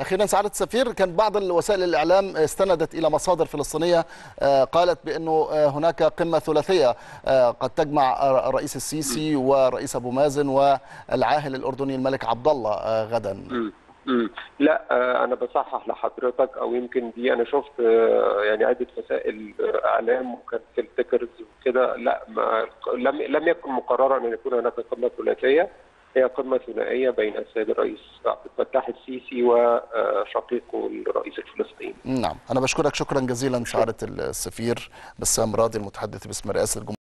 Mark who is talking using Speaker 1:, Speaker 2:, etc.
Speaker 1: أخيرا سعادة السفير كان بعض وسائل الإعلام استندت إلى مصادر فلسطينية قالت بأنه هناك قمة ثلاثية قد تجمع الرئيس السيسي ورئيس أبو مازن والعاهل الأردني الملك عبد الله غدا.
Speaker 2: لا أنا بصحح لحضرتك أو يمكن دي أنا شفت يعني عدة وسائل إعلام وكان في التكرز وكده لا ما لم لم يكن مقررا أن يكون هناك قمة ثلاثية. هي قمة ثنائية بين السيد الرئيس عبد الفتاح السيسي وشقيقه الرئيس الفلسطيني.
Speaker 1: نعم، أنا بشكرك شكرا جزيلا سعادة السفير بسام راضي المتحدث باسم رئاسة الجمهورية